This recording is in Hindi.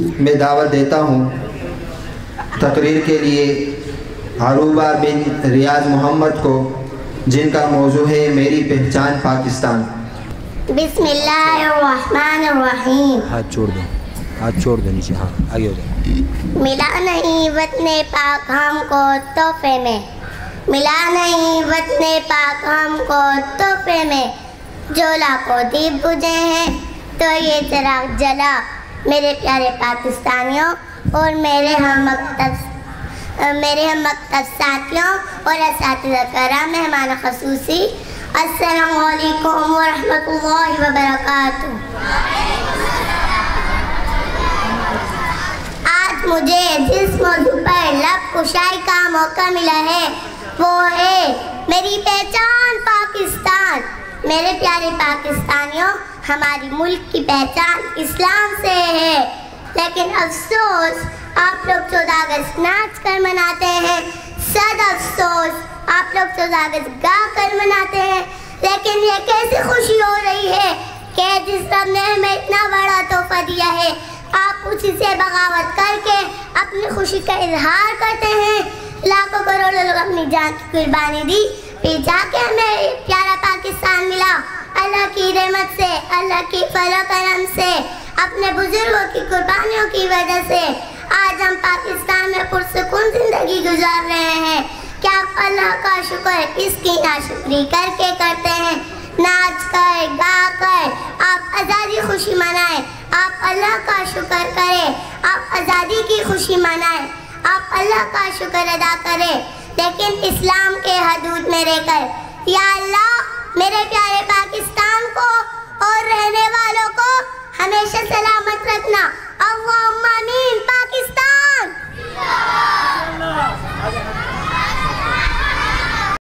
मैं दावत देता हूँ। तकरीर के लिए अरूबा बिन रियाज मोहम्मद को जिनका मौजू है मेरी पहचान पाकिस्तान। हाथ छोड़ दो। हाथ छोड़ दो नीचे। हाँ आगे हो जाओ। मिला नहीं वतन पाक हमको तोहफे में। मिला नहीं वतन पाक हमको तोहफे में। जो लाखों दीप बुझे हैं तो ये चिराग जला। मेरे प्यारे पाकिस्तानियों और मेरे हम मकतब, मेरे हम मकतब साथियों और इस करा मेहमान खसूसी अस्सलामुअलैकुम वरहमतुल्लाहि वबरकातुहू। आज मुझे जिस मौजू पर लब कुशाई का मौका मिला है, वो है मेरी पहचान पाकिस्तान। मेरे प्यारे पाकिस्तानियों हमारी मुल्क की पहचान इस्लाम से है। लेकिन अफसोस, आप लोग चौदह अगस्त नाच कर मनाते हैं। सद अफसोस, आप लोग चौदह अगस्त गा कर मनाते हैं। लेकिन ये कैसी खुशी हो रही है कि जिस रब ने हमें इतना बड़ा तोहफा दिया है, आप उसी से बगावत करके अपनी खुशी का इजहार करते हैं। लाखों करोड़ों लोग अपनी जान की कुर्बानी दी। फिर जाके हमें प्यारा अल्लाह की फलो करम से, अपने बुज़ुर्गों की कुर्बानियों की वजह से आज हम पाकिस्तान में पुरसकून ज़िंदगी गुजार रहे हैं। क्या अल्लाह का शुक्र इसकी नाशुक्री करके करते हैं? नाच कर, गा कर, आप आज़ादी खुशी मनाएँ। आप अल्लाह का शुक्र करें, आप आज़ादी की खुशी मनाएँ। आप अल्लाह का शुक्र अदा करें। लेकिन इस्लाम के हदूद में रहकर, या अल्लाह